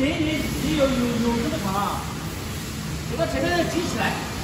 你你你有有有这么长啊？你把前面的举起来。